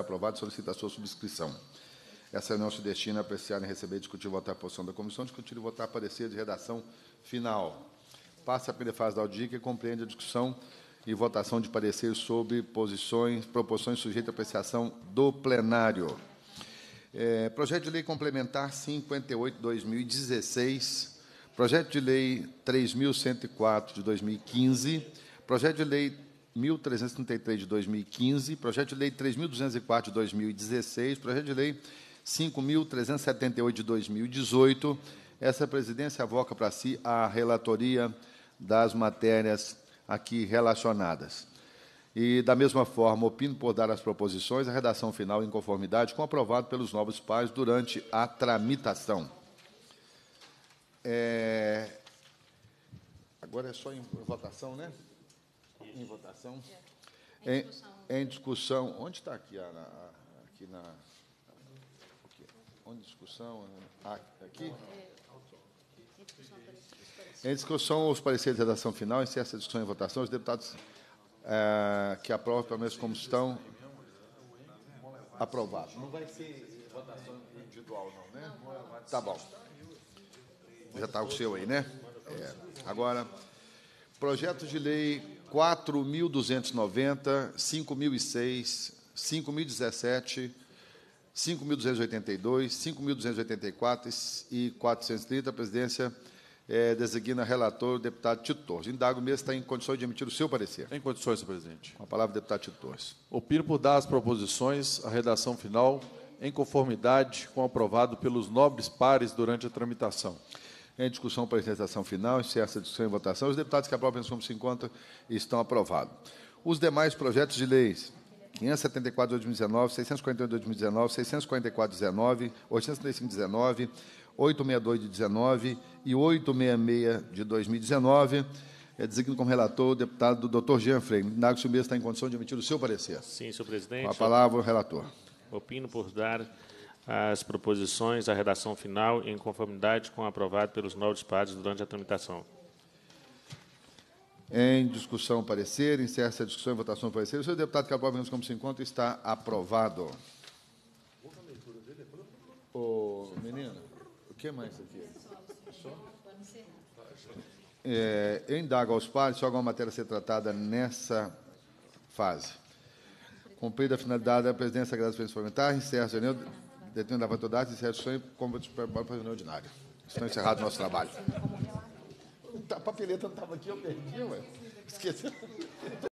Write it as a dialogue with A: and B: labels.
A: Aprovado, solicita a sua subscrição. Essa reunião se destina a apreciar e receber, discutir e votar a posição da comissão, discutir e votar parecer de redação final. Passa a primeira fase da auditoria, que compreende a discussão e votação de parecer sobre posições, proposições sujeitas à apreciação do plenário. É, projeto de lei complementar 58-2016, projeto de lei 3.104 de 2015, projeto de lei 1.333 de 2015, projeto de lei 3.204 de 2016, projeto de lei 5.378 de 2018. Essa presidência avoca para si a relatoria das matérias aqui relacionadas. E, da mesma forma, opino por dar às proposições a redação final em conformidade com aprovado pelos novos pares durante a tramitação. É... Agora é só em votação, né? Em votação. Em, em discussão. Onde está aqui, a, a, aqui na. Aqui. Onde discussão? Ah, aqui? Em discussão, os pareceres de redação final, encerra essa discussão em votação. Os deputados é, que aprovam, pelo menos como estão, aprovados. Não vai ser votação individual, não, né? Tá bom. Já está o seu aí, né? É. Agora, projetos de lei 4.290, 5.006, 5.017, 5.282, 5.284 e 430. A presidência é, designa relator o deputado Tito Torres. Indago mesmo está em condições de emitir o seu parecer.
B: Em condições, senhor presidente.
A: Com a palavra, deputado Tito Torres.
B: Opino por dar às proposições a redação final em conformidade com o aprovado pelos nobres pares durante a tramitação.
A: Em discussão para a redação final, encerra essa discussão e votação. Os deputados que aprovam como se encontra estão aprovados. Os demais projetos de leis 574 de 2019, 648 de 2019, 644 de 19, 835 de 19, 862 de 19 e 866 de 2019. É designo como relator o deputado Dr. Jean Freire. Indago se o mesmo está em condição de emitir o seu parecer.
C: Sim, senhor presidente.
A: Com a palavra, o relator.
C: Opino por dar as proposições à redação final em conformidade com o aprovado pelos novos pares durante a tramitação.
A: Em discussão, parecer. Encerra-se a discussão e votação parecer. O senhor deputado que aprova como se encontra está aprovado. Ô, menina, o que mais aqui? É, eu indago aos pares se alguma matéria a ser tratada nessa fase. Cumprida a finalidade da presidência da Presidência Parlamentar, encerra a reunião, detendo da a discussão e como para a ordinária. Está encerrado o nosso trabalho. A papeleta não estava aqui, eu perdi, ué. Esqueci.